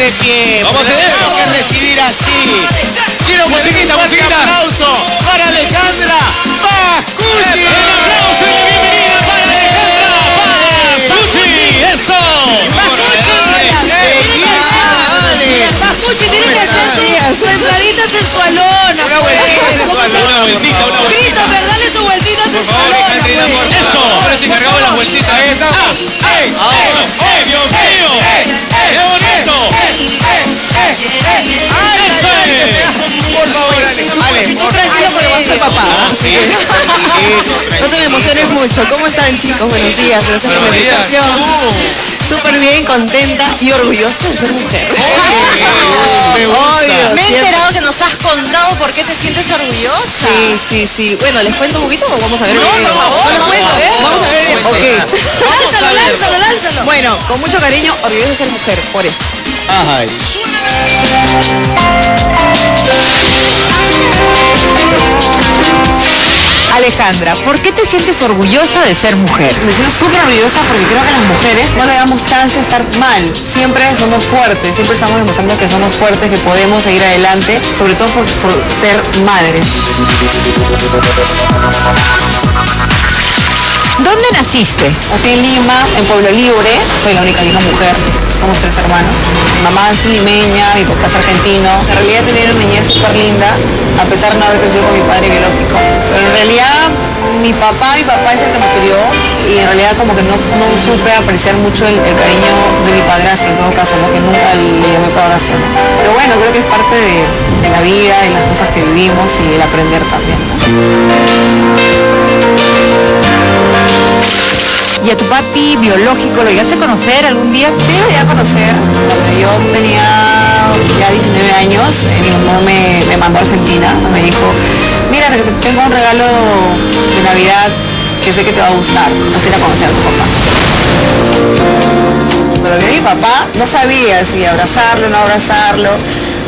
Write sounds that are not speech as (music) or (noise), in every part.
de pie. Vamos a ver. Tenemos que recibir así. Quiero que Musiquita, un aplauso para Alejandra Pascucci. Un aplauso y la bienvenida para Alejandra Pascucci. Eso. Papuchi, tiene que hacer su, su entradita sensualona. Una vueltita sensualona. Una vueltita, una vueltita. Su vueltita sensualona. Pues. Eso. Ahora sí cargamos las vueltitas. Ahí está. ¡Ay, Dios mío! Papá. así que (laughs) no te me emociones mucho. ¿Cómo están chicos? Buenos días. Gracias por la invitación. Súper bien, contenta y orgullosa de ser mujer. Me. Obvio, Me he enterado que nos has contado por qué te sientes orgullosa. Sí, sí, sí. Bueno, ¿les cuento un poquito o vamos a ver? No, ¿No les cuento? vamos a ver. Ok. Lánzalo, lánzalo. Bueno, con mucho cariño, orgullosa de ser mujer, por eso. Ay. Alejandra, ¿por qué te sientes orgullosa de ser mujer? Me siento súper orgullosa porque creo que a las mujeres no le damos chance de estar mal. Siempre somos fuertes, siempre estamos demostrando que somos fuertes, que podemos seguir adelante, sobre todo por, por ser madres. ¿Dónde naciste? Nací en Lima, en Pueblo Libre, soy la única hija mujer, somos tres hermanos. Mi mamá es limeña, mi papá es argentino. En realidad tenía una niñez súper linda, a pesar de no haber crecido con mi padre biológico. Pero en realidad mi papá, mi papá es el que me crió y en realidad como que no, no supe apreciar mucho el, el cariño de mi padrastro en todo caso, ¿no? que nunca le llamé padrastro. ¿no? Pero bueno, creo que es parte de, la vida, de las cosas que vivimos y del aprender también. ¿Y a tu papi biológico lo llegaste a conocer algún día? Sí, lo llegué a conocer. Cuando yo tenía ya 19 años, eh, mi mamá me, mandó a Argentina. Me dijo, mira, tengo un regalo de Navidad que sé que te va a gustar. Vas a conocer a tu papá. Cuando lo vi a mi papá, no sabía si abrazarlo o no abrazarlo.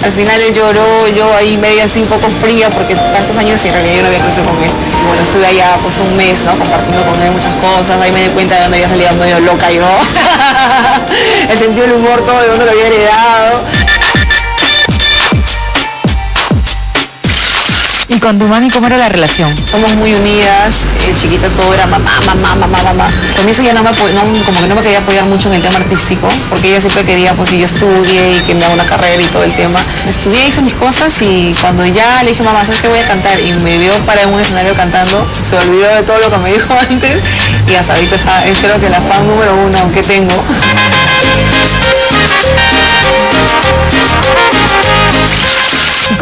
Al final él lloró, yo ahí media así un poco fría porque tantos años y en realidad yo no había crecido con él. Bueno, estuve allá pues un mes, ¿no? Compartiendo con él muchas cosas. Ahí me di cuenta de dónde había salido medio loca yo. (laughs) el sentido del humor todo de dónde lo había heredado. ¿Y con tu mami cómo era la relación? Somos muy unidas, eh, chiquita todo era mamá, mamá, mamá, mamá. Con eso ya no me no, como que no me quería apoyar mucho en el tema artístico, porque ella siempre quería pues que yo estudie y que me haga una carrera y todo el tema. Estudié, hice mis cosas y cuando ya le dije, mamá, ¿sabes qué voy a cantar? Y me vio para un escenario cantando, se olvidó de todo lo que me dijo (laughs) antes y hasta ahorita está, es creo que la fan número uno que tengo.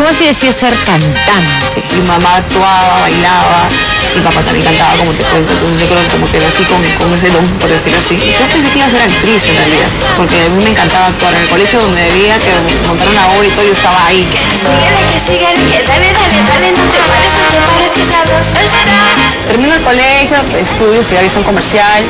Cómo así decías ser cantante? Mi mamá actuaba, bailaba, mi papá también cantaba, como te cuento. Entonces yo creo que como que nací con, con ese don, por decir así. Yo pensé que iba a ser actriz en realidad, porque a mí me encantaba actuar. En el colegio donde debía que montar una obra y todo, yo estaba ahí. Síguele, que síguele, que dale, dale, dale, no te pares, no te pares, que sabroso está. Termino el colegio, estudio, estudié visión comercial.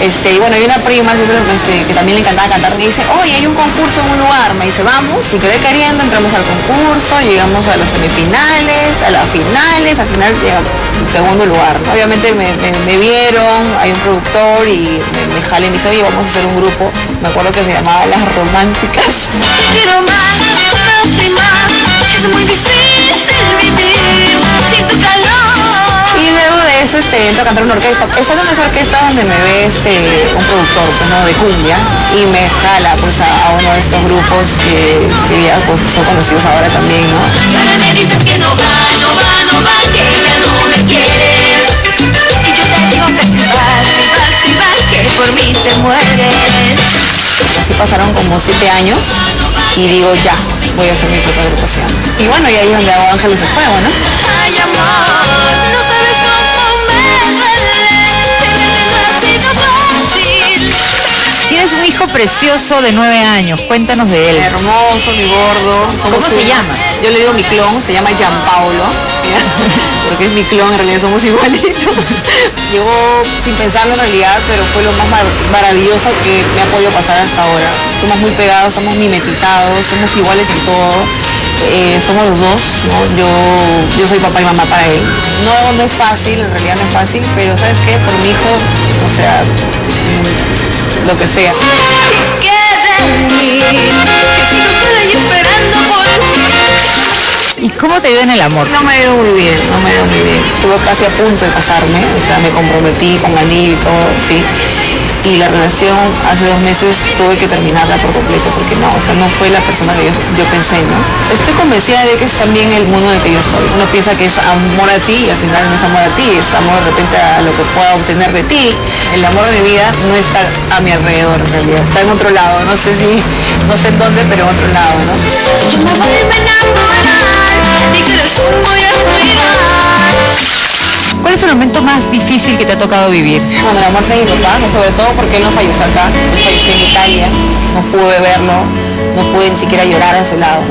Este, y bueno, hay una prima este, que también le encantaba cantar. Me dice, oye, hay un concurso en un lugar. Me dice, vamos. Y quedé queriendo, entramos al concurso, llegamos a las semifinales, a las finales, al final llegamos en segundo lugar. Obviamente me, me- me vieron, hay un productor y me, me y me dice, oye, vamos a hacer un grupo. Me acuerdo que se llamaba Las Románticas. Quiero más, próxima, es muy difícil vivir sin tu calor. Y luego de eso este, entro a cantar una orquesta. Esta es una orquesta donde me ve este, un productor pues, ¿no? de cumbia y me jala pues, a, a uno de estos grupos que, que ya pues, son conocidos ahora también. ¿no? Y ahora me dices que no va, no va, no va, que por mí te mueres. Así pasaron como siete años y digo ya, voy a hacer mi propia agrupación. Y bueno, y ahí es donde hago Ángeles de Fuego, ¿no? Ay, amor, no sabes cómo me duele. Tenerte no ha sido fácil. Tienes un hijo precioso de nueve años. Cuéntanos de él. Hermoso, mi gordo. somos ¿Cómo se llama? Yo le digo mi clon, se llama Gianpaolo, (laughs) porque es mi clon, en realidad somos igualitos. (laughs) Llegó sin pensarlo en realidad, pero fue lo más mar- maravilloso que me ha podido pasar hasta ahora. Somos muy pegados, estamos mimetizados, somos iguales en todo. Eh, somos los dos, ¿no? Yo, yo soy papá y mamá para él. No, no es fácil, en realidad no es fácil, pero ¿sabes qué? Por mi hijo, o sea, lo que sea. ¿Cómo te ha ido en el amor? No me ha ido muy bien, no me ha ido muy bien. Estuve casi a punto de casarme, o sea, me comprometí con anillo y todo, sí. Y la relación hace dos meses tuve que terminarla por completo porque no, o sea, no fue la persona que yo, yo pensé, ¿no? Estoy convencida de que es también el mundo en el que yo estoy. Uno piensa que es amor a ti y al final no es amor a ti, es amor de repente a lo que pueda obtener de ti. El amor de mi vida no está a mi alrededor en realidad, está en otro lado, no sé si, no sé en dónde, pero en otro lado, ¿no? Si yo me vuelvo a enamorar, mi corazón voy a cuidar. ¿Cuál es el momento más difícil que te ha tocado vivir? Bueno, la muerte de mi papá, sobre todo porque él no falleció acá, él falleció en Italia, no pude verlo, no pude ni siquiera llorar a su lado.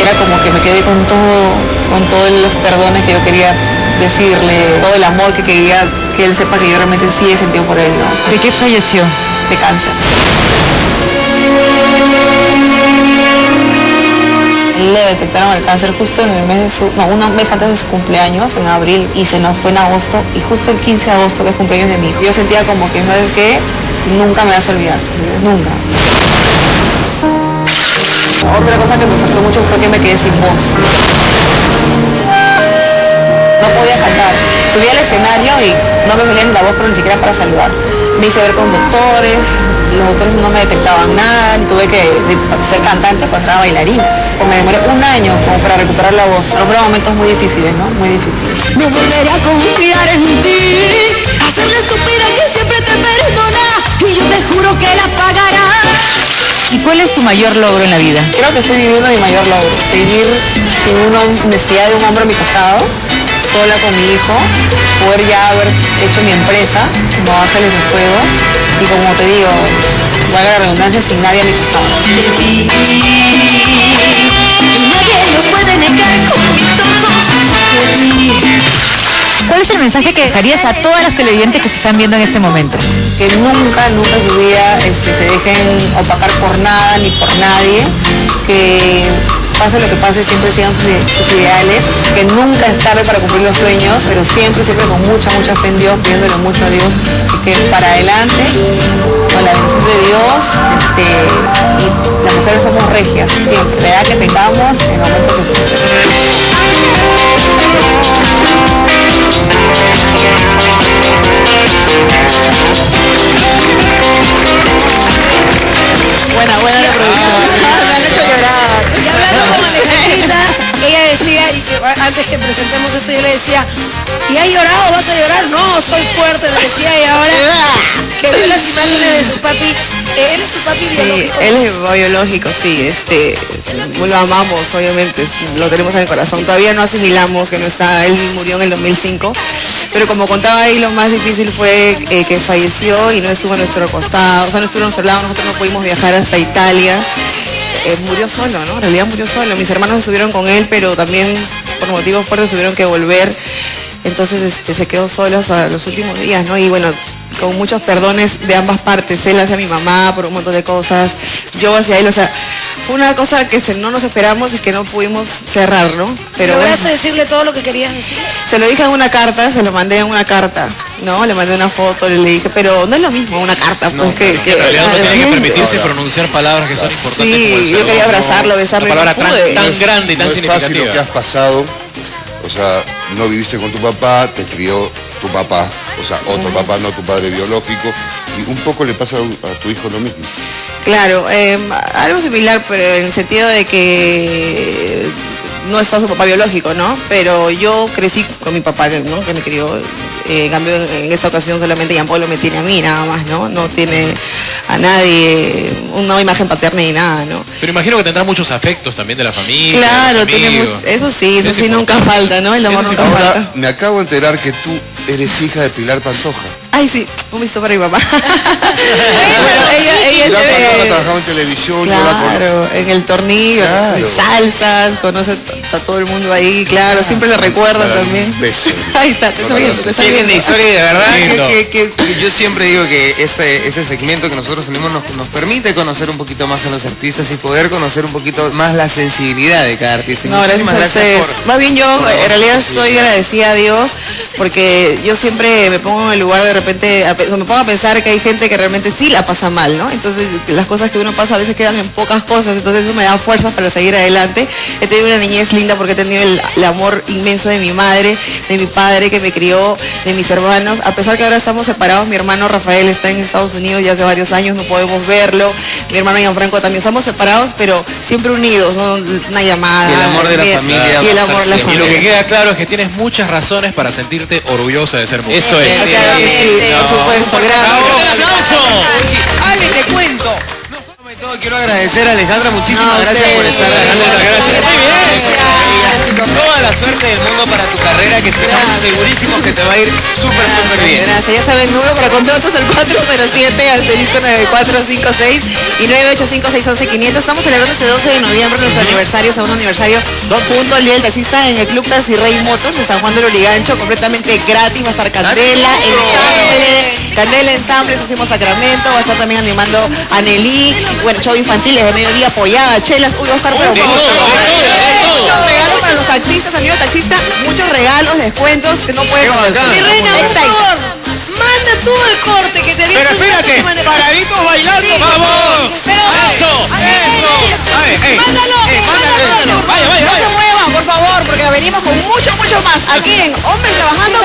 Era como que me quedé con todo, con todos los perdones que yo quería decirle, todo el amor que quería que él sepa que yo realmente sí he sentido por él, ¿no? ¿De qué falleció? de cáncer. Le detectaron el cáncer justo en el mes de su, no, un mes antes de su cumpleaños, en abril, y se nos fue en agosto, y justo el 15 de agosto, que es cumpleaños de mi hijo. Yo sentía como que, ¿sabes qué? Nunca me vas a olvidar, nunca. Otra cosa que me afectó mucho fue que me quedé sin voz. No podía cantar. Subí al escenario y no me salía ni la voz, pero ni siquiera para saludar. Me hice ver con doctores, los doctores no me detectaban nada, tuve que ser cantante pasar a bailarina. Pues me demoré un año como para recuperar la voz. Pero fueron momentos muy difíciles, ¿no? Muy difíciles. No volveré a confiar en ti, hacer la estúpida que siempre te perdona y yo te juro que la pagará. ¿Y cuál es tu mayor logro en la vida? Creo que estoy viviendo mi mayor logro, seguir sin una necesidad de un hombre a mi costado, sola con mi hijo, poder ya haber hecho mi empresa, como Ángeles de Fuego, y como te digo, valga la redundancia, sin nadie a mi costado. ¿Cuál es el mensaje que dejarías a todas las televidentes que te están viendo en este momento? que nunca, nunca en su vida este, se dejen opacar por nada ni por nadie, que pase lo que pase, siempre sigan sus, ideales, que nunca es tarde para cumplir los sueños, pero siempre, siempre con mucha, mucha fe en Dios, pidiéndole mucho a Dios, y que para adelante, con la bendición de Dios, este, las mujeres somos regias, siempre, la edad que tengamos, en el momento que estemos. Buena, buena antes que presentemos esto, yo le decía, ¿y has llorado? ¿Vas a llorar? No, soy fuerte, le decía, y ahora que vio las imágenes de su papi, él es su papi Sí, biológico. él es biológico, sí, este, lo amamos, obviamente, lo tenemos en el corazón. Todavía no asimilamos que no está, él murió en el 2005, pero como contaba ahí, lo más difícil fue eh, que falleció y no estuvo a nuestro costado, o sea, no estuvo a nuestro lado, nosotros no pudimos viajar hasta Italia. Eh, murió solo, ¿no? En realidad murió solo. Mis hermanos estuvieron con él, pero también por motivos fuertes tuvieron que volver. Entonces este, se quedó solo hasta los últimos días, ¿no? Y bueno, con muchos perdones de ambas partes. Él hacia mi mamá por un montón de cosas, yo hacia él, o sea, fue una cosa que se- no nos esperamos y que no pudimos cerrar, ¿no? Pero bueno, ¿Lograste decirle todo lo que querías decir? se lo dije en una carta, se lo mandé en una carta, ¿no? Le mandé una foto, le dije, pero no es lo mismo una carta, pues que, que- En realidad uno tiene que permitirse pronunciar palabras que son importantes. Sí, como el yo quería ¿no? abrazarlo, besarlo y Una no palabra tan, grande y tan no es fácil lo que significativa. has pasado. O sea, no viviste con tu papá, te crió tu papá, o sea, otro papá, no tu padre biológico. Y un poco le pasa a, a tu hijo lo mismo. Claro, eh, algo similar, pero en el sentido de que no está su papá biológico, ¿no? Pero yo crecí con mi papá, ¿no? Que me crió. Eh, en cambio, en, esta ocasión solamente Jean Pablo me tiene a mí, nada más, ¿no? No tiene a nadie, una imagen paterna ni nada, ¿no? Pero imagino que tendrá muchos afectos también de la familia. Claro, mucho- eso sí, eso, es sí nunca falta, ¿no? El amor sí nunca falta. Me acabo de enterar que tú eres hija de Pilar Pantoja. Ay, sí, un visto para mi papá. (laughs) bueno, ella, ella trabajaba en televisión, la en el tornillo, Claro. en salsas, conoce a todo el mundo ahí, claro, siempre le recuerdan Para también. un beso. (laughs) Ahí está, te está viendo, te linda viendo. historia, de verdad. Que, que- que yo siempre digo que este, este segmento que nosotros tenemos nos, nos permite conocer un poquito más a los artistas y poder conocer un poquito más la sensibilidad de cada artista. No, gracias muchísimas ustedes. por- Más bien yo en realidad estoy agradecida a Dios porque yo siempre me pongo en el lugar de repente a, me pongo a pensar que hay gente que realmente sí la pasa mal, ¿no? Entonces las cosas que uno pasa a veces quedan en pocas cosas, entonces eso me da fuerzas para seguir adelante. He tenido una niñez linda porque he tenido el, el amor inmenso de mi madre, de mi padre que me crió, de mis hermanos. A pesar que ahora estamos separados, mi hermano Rafael está en Estados Unidos ya hace varios años, no podemos verlo. Mi hermano Gianfranco también estamos separados, pero siempre unidos, ¿no? Una llamada. Y el amor de la familia Y el amor de la estar Y lo que queda claro es que tienes muchas razones para sentirte orgullosa de ser mujer. Eso es. Exactamente, por supuesto, gracias. ¡Un aplauso! Ale, te cuento. Quiero agradecer a Alejandra, muchísimas No, gracias por estar acá. Gracias. Toda la suerte del mundo para tu carrera, que estamos segurísimos que te va a ir súper, súper bien. Gracias, ya saben, número para contratos el 407 asterisco 9456 y 985611500. Estamos celebrando este 12 de noviembre nuestro aniversario, segundo aniversario, junto al Día del Taxista en el Club Taxi Rey Motos de San Juan del Origancho, completamente gratis, va a estar Candela, Ensamble, Candela Ensambles, hacemos Sacramento, va a estar también animando a Nelly, bueno, show de mediodía apoyada. Chelas, uy, Oscar, pero bueno, Muchos regalos para los taxistas, amigo taxista, muchos regalos, descuentos, que no pueden. Mi reina, manda tú el corte que te digo. Pero espérate, paraditos bailando, vamos. Pero, eso, eso. Mándalo, mándalo. Vaya, vaya. No se muevan, por favor, porque venimos con mucho, mucho más aquí en Hombres Trabajando.